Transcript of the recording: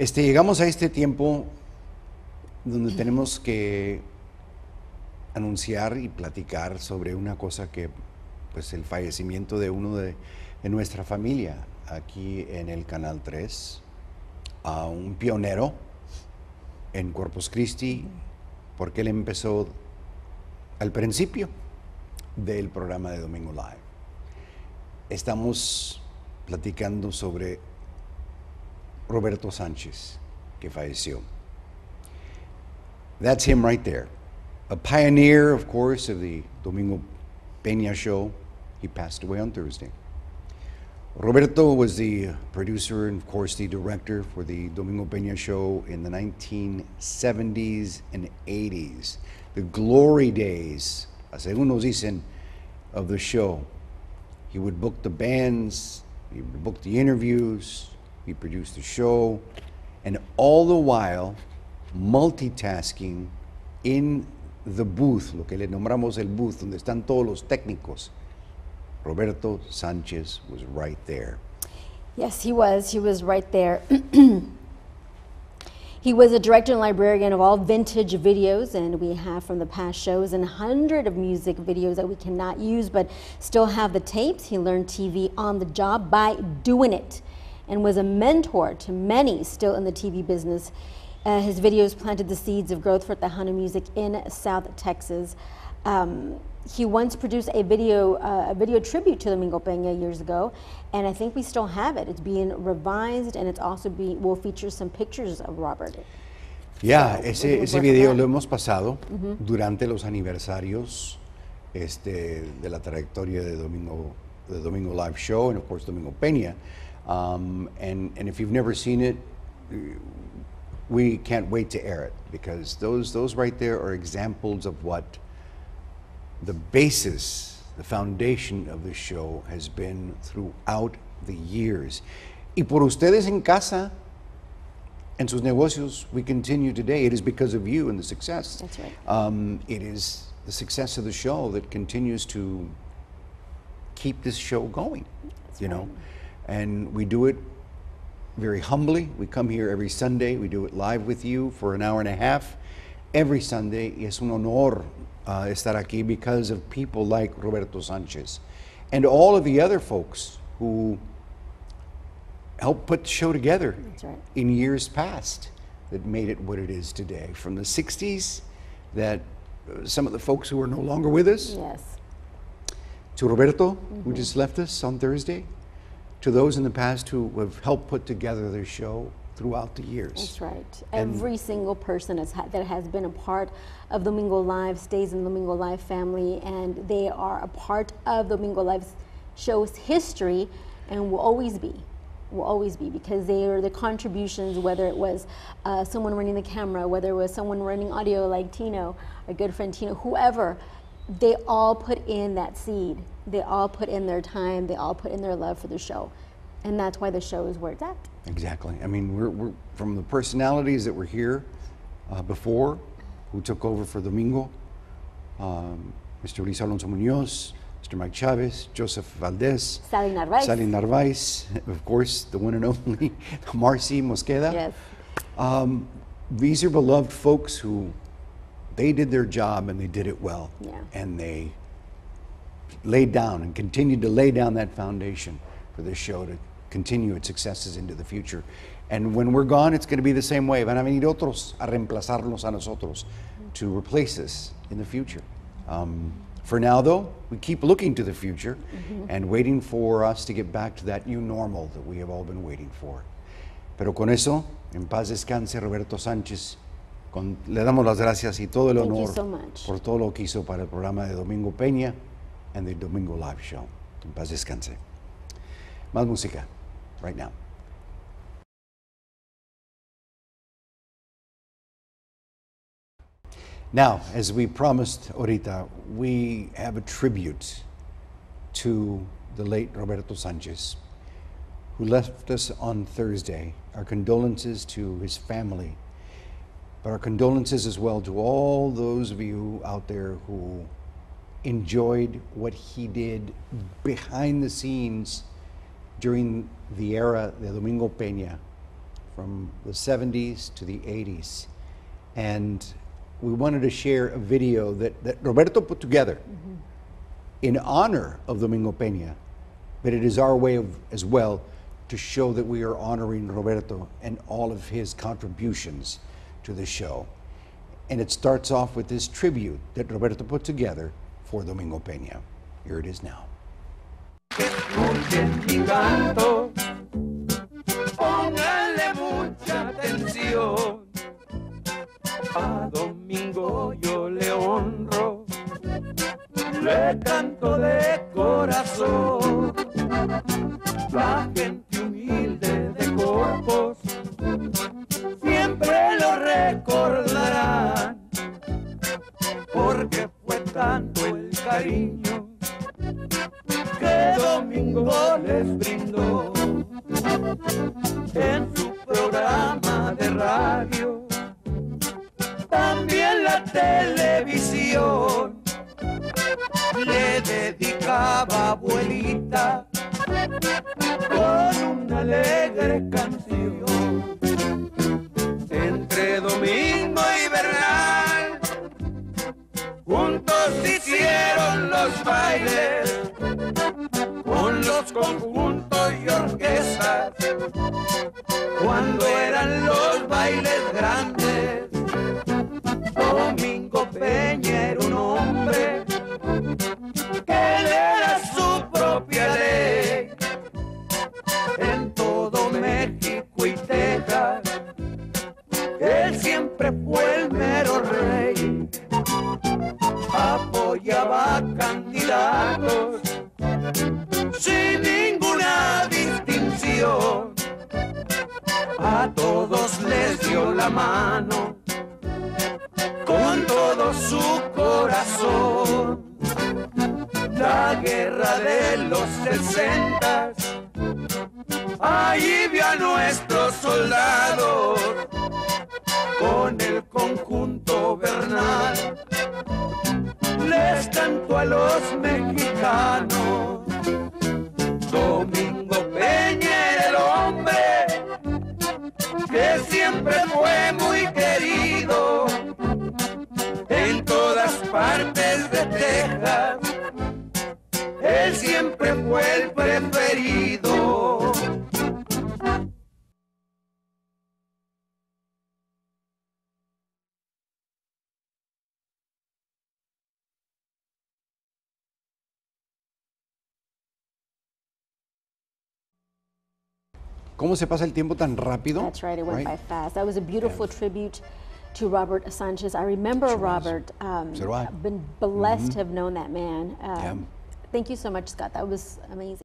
Este, llegamos a este tiempo donde tenemos que anunciar y platicar sobre una cosa que, pues el fallecimiento de uno de, de nuestra familia aquí en el Canal 3, a un pionero en Corpus Christi, porque él empezó al principio del programa de Domingo Live. Estamos platicando sobre Roberto Sánchez, que falleció. That's him right there. A pioneer, of course, of the Domingo Peña show. He passed away on Thursday. Roberto was the producer and, of course, the director for the Domingo Peña show in the 1970s and 80s. The glory days, según nos dicen, of the show. He would book the bands, he would book the interviews, he produced the show, and all the while multitasking in the booth, lo que le nombramos el booth, donde están todos los técnicos. Roberto Sanchez was right there. Yes, he was. He was right there. he was a director and librarian of all vintage videos, and we have from the past shows and hundred of music videos that we cannot use, but still have the tapes. He learned TV on the job by doing it, and was a mentor to many still in the TV business. Uh, his videos planted the seeds of growth for Tejano music in South Texas. Um, he once produced a video, uh, a video tribute to Domingo Peña years ago, and I think we still have it. It's being revised, and it's also be will feature some pictures of Robert. Yeah, So, ese, ese video lo hemos pasado durante los aniversarios este, de la trayectoria de Domingo, de Domingo Live Show and of course Domingo Peña. Um, and, and if you've never seen it, we can't wait to air it because those, those right there are examples of what the basis, the foundation of the show has been throughout the years. Y por ustedes en casa, en sus negocios, we continue today. It is because of you and the success. That's right. Um, it is the success of the show that continues to keep this show going, you know. And we do it very humbly. We come here every Sunday. We do it live with you for an hour and a half every Sunday. Es un honor uh, estar aquí because of people like Roberto Sanchez and all of the other folks who helped put the show together right. in years past that made it what it is today. From the 60s, that uh, some of the folks who are no longer with us, Yes. to Roberto, who just left us on Thursday, to those in the past who have helped put together their show throughout the years. That's right. And- Every single person has ha- that has been a part of the Domingo Live stays in the Domingo Live family, and they are a part of Domingo Live's show's history, and will always be. Will always be because they are the contributions. Whether it was uh, someone running the camera, whether it was someone running audio like Tino, our good friend Tino, whoever, they all put in that seed. They all put in their time. They all put in their love for the show, and that's why the show is where it's at. Exactly. I mean, we're, we're from the personalities that were here uh, before, who took over for Domingo, um, Mr. Luis Alonso Munoz, Mr. Mike Chavez, Joseph Valdez, Sally Narvaez. Sally Narvaez, of course, the one and only Marcy Mosqueda. Yes. Um, these are beloved folks who they did their job and they did it well. Yeah. And they laid down and continued to lay down that foundation for this show to continue its successes into the future. And when we're gone, it's going to be the same way. Van a venir otros a reemplazarnos a nosotros to replace us in the future. Um, for now, though, we keep looking to the future and waiting for us to get back to that new normal that we have all been waiting for. Pero con eso, en paz descanse Roberto Sánchez. Con- le damos las gracias y todo el Thank honor so por todo lo que hizo para el programa de Domingo Peña and the Domingo Live Show. En paz descanse. Más música, right now. Now, as we promised ahorita, we have a tribute to the late Roberto Sanchez, who left us on Thursday. Our condolences to his family, but our condolences as well to all those of you out there who enjoyed what he did behind the scenes during the era de Domingo Peña from the 70s to the 80s. And we wanted to share a video that, that Roberto put together mm-hmm. in honor of Domingo Peña, but it is our way of, as well to show that we are honoring Roberto and all of his contributions to the show. And it starts off with this tribute that Roberto put together for Domingo Peña. Here it is now. A Domingo yo le honro, le canto de corazón. Tanto el cariño que Domingo les brindó en su programa de radio, también la televisión le dedicaba abuelita con una alegre canción. Bailes con los conjuntos y orquestas cuando eran los bailes grandes. Sin ninguna distinción. A todos les dio la mano con todo su corazón. La guerra de los sesentas, ahí vio a nuestros soldados con el conjunto Bernal. Les canto a los mexicanos. Domingo Peña era el hombre que siempre fue muy querido en todas partes de Texas. Él siempre fue el preferido. ¿Cómo se pasa el tiempo tan rápido? That's right, it went right? by fast. That was a beautiful tribute to Robert Sanchez. I remember Sure. Robert. Um, So do I. Been blessed to have known that man. Um, Yeah. Thank you so much, Scott. That was amazing.